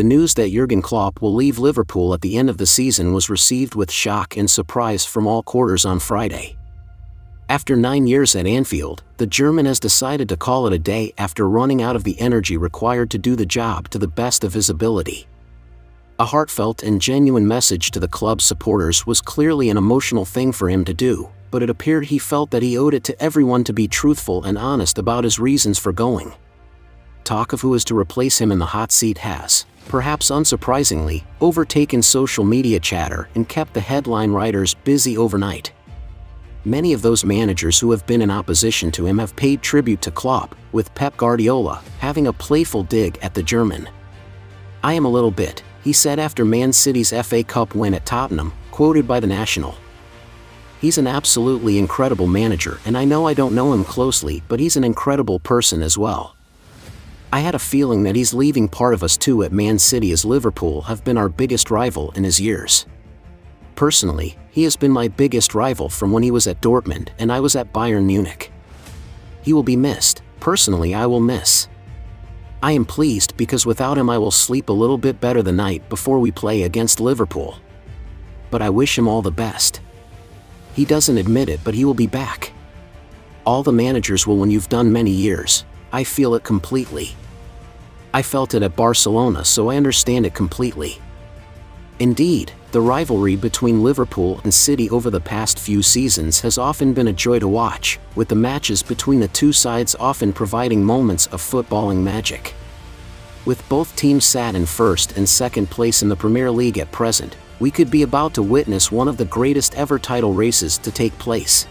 the news that Jurgen Klopp will leave Liverpool at the end of the season was received with shock and surprise from all quarters on Friday. After nine years at Anfield, the German has decided to call it a day after running out of the energy required to do the job to the best of his ability. A heartfelt and genuine message to the club's supporters was clearly an emotional thing for him to do, but it appeared he felt that he owed it to everyone to be truthful and honest about his reasons for going. Talk of who is to replace him in the hot seat has, perhaps unsurprisingly, overtaken social media chatter and kept the headline writers busy overnight. Many of those managers who have been in opposition to him have paid tribute to Klopp, with Pep Guardiola having a playful dig at the German. I am a little bit, he said after Man City's FA Cup win at Tottenham, quoted by the National. He's an absolutely incredible manager and I know I don't know him closely but he's an incredible person as well. I had a feeling that he's leaving part of us too at Man City as Liverpool have been our biggest rival in his years. Personally, he has been my biggest rival from when he was at Dortmund and I was at Bayern Munich. He will be missed, personally I will miss. I am pleased because without him I will sleep a little bit better the night before we play against Liverpool. But I wish him all the best. He doesn't admit it but he will be back. All the managers will when you've done many years, I feel it completely. I felt it at Barcelona so I understand it completely. Indeed, the rivalry between Liverpool and City over the past few seasons has often been a joy to watch, with the matches between the two sides often providing moments of footballing magic. With both teams sat in first and second place in the Premier League at present, we could be about to witness one of the greatest ever title races to take place.